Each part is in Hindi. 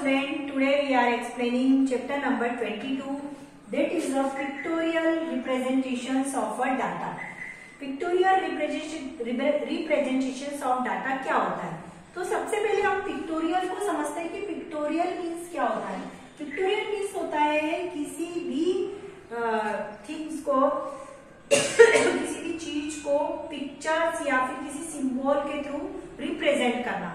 Student today we are explaining chapter number 22 that is the pictorial representations of a data pictorial representations of data क्या होता है? तो सबसे पहले हम पिक्टोरियल को समझते हैं कि पिक्टोरियल मींस क्या होता है? पिक्टोरियल मींस होता है किसी भी थिंग्स को, किसी भी चीज़ को पिक्चर्स या फिर किसी सिंबल के थ्रू रिप्रेजेंट करना।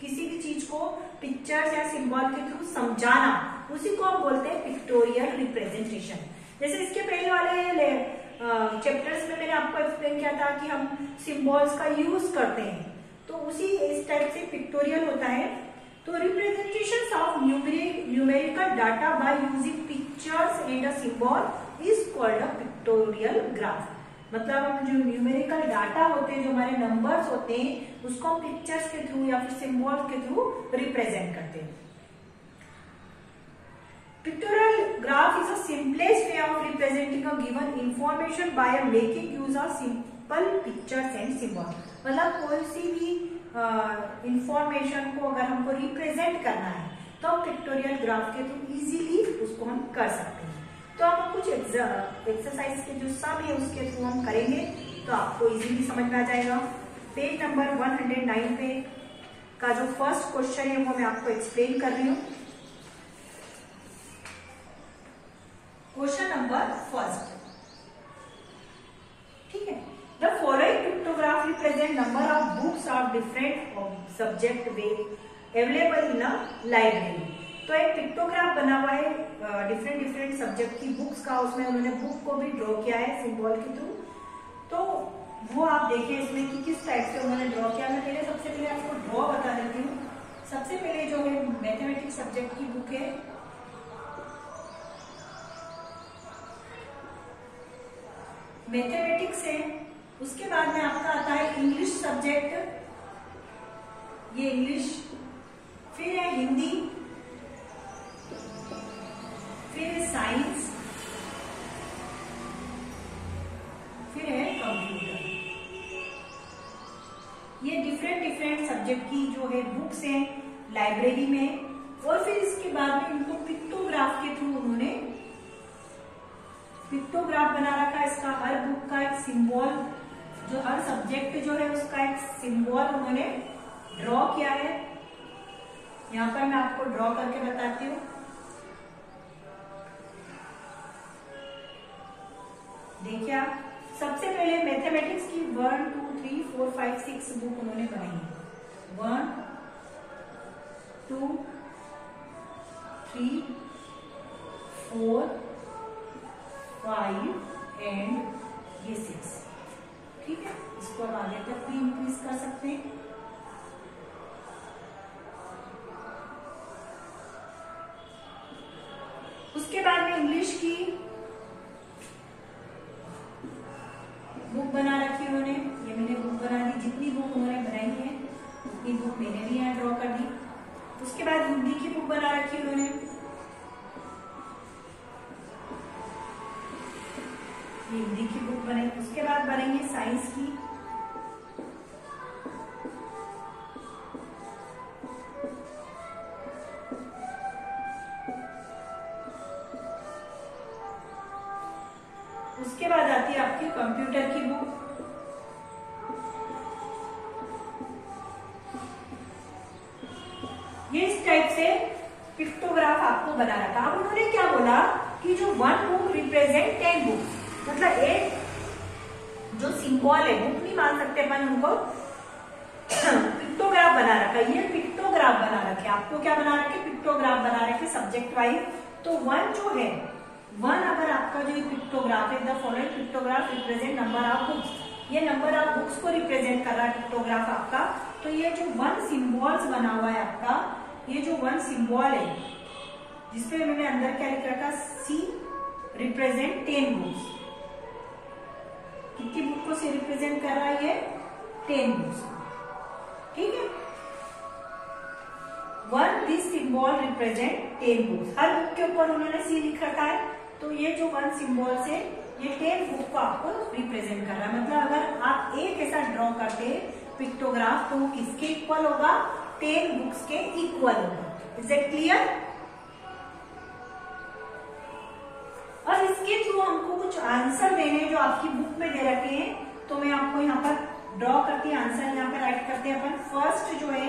किसी भी चीज़ को पिक्चर्स या सिंबल के थ्रू समझाना, उसी को हम बोलते हैं पिक्टोरियल रिप्रेजेंटेशन जैसे इसके पहले वाले चैप्टर्स में मैंने आपको एक्सप्लेन किया था कि हम सिंबल्स का यूज़ करते हैं। तो उसी इस टाइप से पिक्टोरियल होता है। तो representation of numerical data by using pictures and a symbol is called a pictorial graph मतलब हम जो न्यूमेरिकल डाटा होते हैं, जो हमारे नंबर्स होते हैं, उसको हम पिक्चर्स के थ्रू या फिर सिंबल के थ्रू रिप्रेजेंट करते हैं Pictorial graph is a simplest way of representing a given information by making use of simple pictures and. मतलब कोई सी भी इंफॉर्मेशन को अगर हमको रिप्रेजेंट करना है तो पिक्टोरियल ग्राफ के थ्रू इजीली उसको हम कर सकते हैं तो हम कुछ एक्सरसाइज के जो सब है, उसके थ्रू हम करेंगे तो आपको इजीली समझ में आ जाएगा। पेज नंबर 109 पे का जो फ़र्स्ट क्वेश्चन है, वो मैं आपको एक्सप्लेन कर रही हूँ। क्वेश्चन नंबर फ़र्स्ट ठीक है? The following pictograph represent number of books of different subject way available in a library तो एक पिक्टोग्राफ बना हुआ है डिफरेंट डिफरेंट सब्जेक्ट की बुक्स का, उसमें उन्होंने बुक को भी ड्रॉ किया है सिंबल के थ्रू तो वो आप देखिए इसमें कि किस टाइप से उन्होंने ड्रॉ किया। मैं पहले सबसे पहले आपको ड्रॉ बता देती हूँ। सबसे पहले जो है मैथमेटिक्स सब्जेक्ट की बुक है। मैथमेटिक्स है, उसके बाद में आपका आता है इंग्लिश सब्जेक्ट ये इंग्लिश फिर है हिंदी। फिर साइंस, फिर है कंप्यूटर। ये डिफरेंट डिफरेंट सब्जेक्ट की जो है बुक्स हैं लाइब्रेरी में, और फिर इसके बाद में इनको पिक्टोग्राफ के थ्रू उन्होंने पिक्टोग्राफ बना रखा इसका हर बुक का एक सिंबल जो हर सब्जेक्ट जो है उसका एक सिंबल उन्होंने ड्रॉ किया है। यहाँ पर मैं आपको ड्रॉ करके बताती हूँ। देखिए आप, सबसे पहले मैथमेटिक्स की one two three four five six book उन्होंने बनाई है। One two three four five and ये सिक्स ठीक है? इसको अब आगे तक भी इंक्रीज कर सकते हैं। उसके बाद में इंग्लिश की बनाई उसके बाद बनेंगे साइंस की। उसके बाद आती है आपकी कंप्यूटर की बुक। ये इस टाइप से पिक्टोग्राफ आपको बनाना था। अब उन्होंने क्या बोला कि जो one book represent ten book मतलब एक जो सिंबल है, बुक नहीं मान सकते अपन उनको। पिक्टोग्राफ बना रखा ये पिक्टोग्राफ बना रखे। आपको क्या बना रखे? पिक्टोग्राफ बना रखे सब्जेक्ट वाइज तो वन जो है वन अगर आपका जो पिक्टोग्राफ है the following pictograph represent number of books ये नंबर ऑफ़ बुक्स को रिप्रेजेंट कर रहा है पिक्टोग्राफ आपका। तो ये जो वन सिंबल्स बना हुआ है आपका, ये जो वन सिंबल है, जिसपे मैंने अंदर क्या लिख रखा? सी रिप्रेजेंट टेन बुक्स कितनी बुक को सी रिप्रेजेंट कर रहा है ये? टेन बुक्स ठीक है? One this symbol represent ten books her book के ऊपर उन्होंने सी लिख रखा है। तो ये जो वन सिंबल से ये टेन बुक को आपको रिप्रेजेंट कर रहा है। मतलब अगर आप एक ऐसा ड्रॉ करते पिक्टोग्राफ तो किसके इक्वल होगा टेन बुक्स के इक्वल होगा। इज़ इट क्लियर आंसर देने जो आपकी बुक में दे रखे हैं तो मैं आपको यहाँ पर ड्रॉ करके आंसर यहाँ पर राइट करते हैं अपन। फ़र्स्ट जो है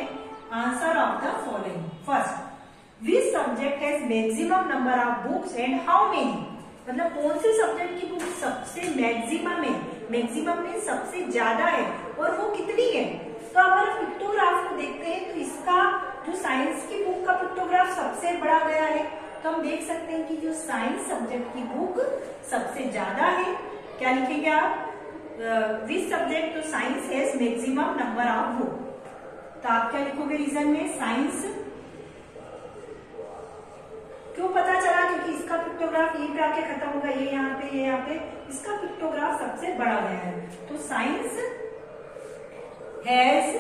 answer of the following first which subject has maximum number of books and how many मतलब कौन से सब्जेक्ट की बुक सबसे मैक्सिमम है? मैक्सिमम में सबसे ज़्यादा है, और वो कितनी है? तो अगर पिक्टोग्राफ को देखते हैं तो इसका जो साइंस की बुक का पिक्टोग्राफ सबसे बड़ा गया है तो हम देख सकते हैं कि जो साइंस सब्जेक्ट की बुक सबसे ज़्यादा है। क्या लिखेंगे आप? विच सब्जेक्ट तो science has maximum number of book तो आप क्या लिखोगे रीजन में? साइंस क्यों पता चला? क्योंकि इसका पिक्टोग्राफ यहीं पे आके खत्म होगा, ये यहाँ पे, ये यहाँ पे। इसका पिक्टोग्राफ सबसे बड़ा गया है। तो science has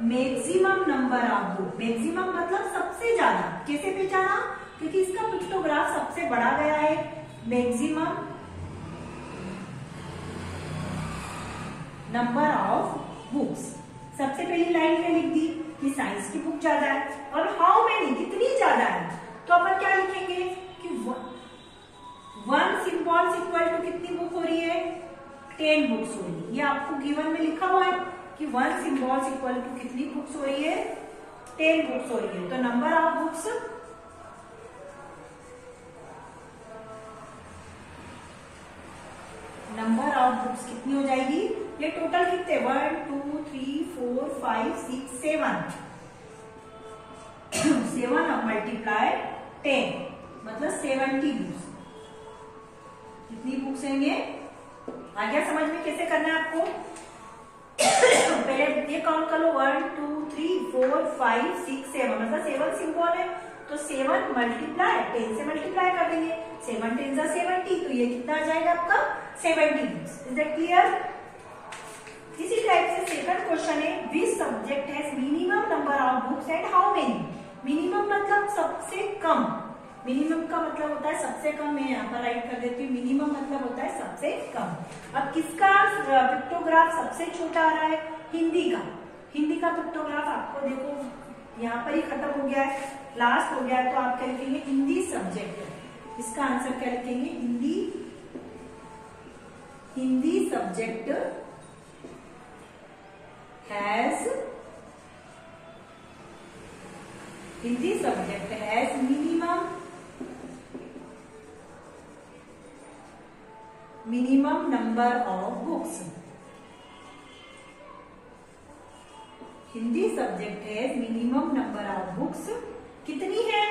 maximum number of book maximum मतलब सबसे ज़्यादा। कैसे पहचाना? क्योंकि इसका पिक्टोग्राफ सबसे बड़ा गया है। मैक्सिमम नंबर ऑफ़ बुक्स सबसे पहली लाइन में लिख दी कि साइंस की बुक ज़्यादा है। और हाउ मेनी कितनी ज़्यादा है? तो अपन क्या लिखेंगे कि वन सिंबॉल्स इक्वल टू कितनी बुक हो रही है? टेन बुक्स हो रही है। ये आपको गिवन में लिखा हुआ है। कि वन सिंबॉल्स इक्वल टू कितनी बुक्स हो रही है? टेन बुक्स हो रही है। तो number of books number of books कितनी हो जाएगी? ये टोटल कितने? One two three four five six seven seven अब मल्टीप्लाई टेन मतलब सेवेंटी बुक्स कितनी बुक्स होंगे? आ गया समझ में कैसे करना है आपको? पहले ये काउंट कर लो. One two three four five six seven मतलब सेवन सिंपल है. तो सेवन मल्टीप्लाई टेन से मल्टीप्लाई कर देंगे. सेवन टेन सा सेवेंटी तो ये कितना आ जाएगा आपका? बुक्स इज़ दैट क्लियर इसी टाइप से सेकंड क्वेश्चन है. Which subject has minimum number of books and how many minimum मतलब सबसे कम. मिनिमम का मतलब होता है सबसे कम, मैं यहाँ पर राइट कर देती हूँ। मिनिमम मतलब होता है सबसे कम। अब किसका पिक्टोग्राफ सबसे छोटा आ रहा है? हिंदी का। हिंदी का पिक्टोग्राफ आपको देखो, यहाँ पर ही खत्म हो गया है। लास्ट हो गया है तो आप क्या लिखेंगे? हिंदी सब्जेक्ट इसका आंसर क्या लिखेंगे? Hindi Hindi subject has Hindi subject has minimum minimum number of books Hindi subject है मिनिमम नंबर ऑफ़ बुक्स कितनी है?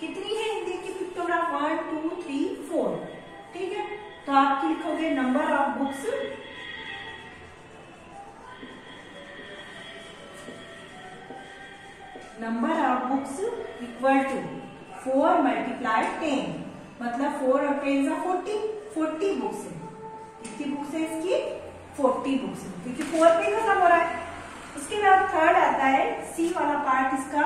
कितनी है हिंदी की pictograph one two three four ठीक है? तो आप लिखोगे number of books number of books equal to four multiply ten मतलब फोर और टेन सा फोर्टी फोर्टी बुक्स है। कितनी बुक्स है इसकी? फोर्टी बुक्स है। क्योंकि फोर पे खत्म हो रहा है। उसके बाद थर्ड आता है सी वाला पार्ट इसका।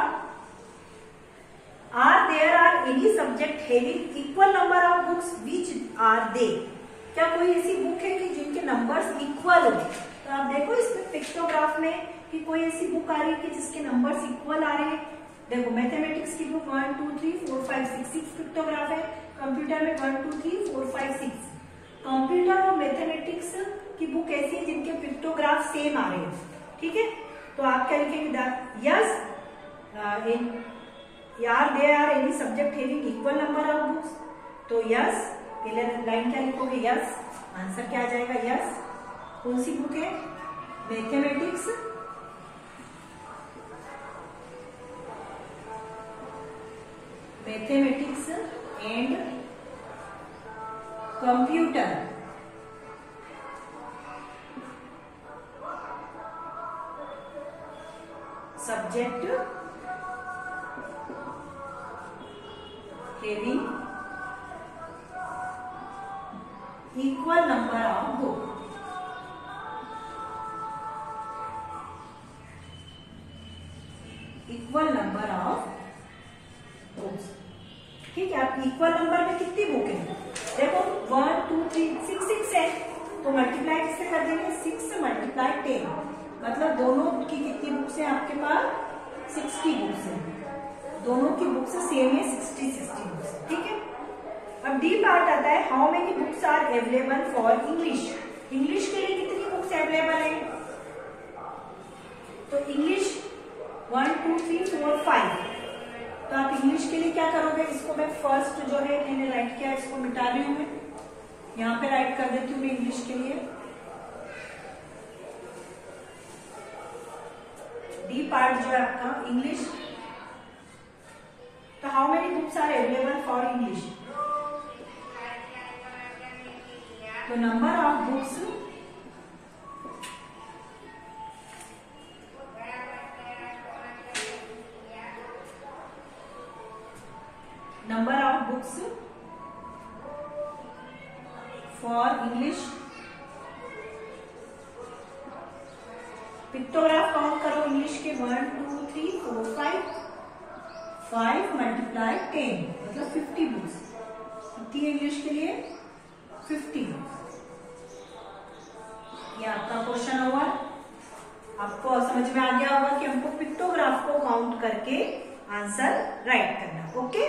Are there are any subject having equal number of books which are they क्या कोई ऐसी बुक है कि जिनके नंबर्स इक्वल हो? तो आप देखो इसमें पिक्टोग्राफ में कि कोई ऐसी बुक आ रही है कि जिसके नंबर्स इक्वल आ रहे हैं। देखो मैथमेटिक्स की book one two three four five six six pictograph है। कंप्यूटर में one two three four five six computer और मैथमेटिक्स की बुक ऐसी है जिनके पिक्टोग्राफ सेम आ रहे हैं। ठीक है? तो आप क्या लिखेंगे यस इन यार they are any subject having equal number of books तो यस पहले लाइन क्या लिखोगे? यस आंसर क्या आ जाएगा? यस कौन सी बुक है? Mathematics mathematics and computer. subject having equal number of book equal number of books. ठीक है, आप इक्वल नंबर में कितनी बुक है देखो one two three six six है तो मल्टीप्लाई किससे कर देंगे? सिक्स मल्टीप्लाई टेन मतलब दोनों की कितनी बुक्स है आपके पास? सिक्सटी बुक्स है। दोनों की बुक्स सेम है सिक्सटी सिक्सटी बुक्स ठीक है? अब डी पार्ट आता है how many books are available for English English के लिए कितनी बुक्स अवेलेबल है? तो English one two three four five तो आप इंग्लिश के लिए क्या करोगे? इसको मैं फ़र्स्ट जो है, मैंने राइट किया, इसको मिटा रही हूँ मैं। यहाँ पे राइट कर देती हूँ मैं इंग्लिश के लिए। डी पार्ट जो है आपका इंग्लिश तो how many books are available for English तो number of books for English. Pictograph count करो इंग्लिश के one two three four five five multiply ten मतलब फिफ्टी बुक्स कितनी इंग्लिश के लिए? फिफ्टी ये आपका क्वेश्चन होगा. आपको समझ में आ गया होगा कि हमको पिक्टोग्राफ को काउंट करके आंसर राइट करना ओके